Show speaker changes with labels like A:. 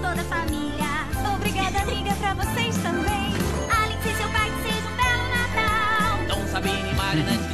A: toda a família.
B: Obrigada, amiga, pra vocês também.
A: Alex e seu pai, que seja um belo Natal.
C: Dom Sabine e Marina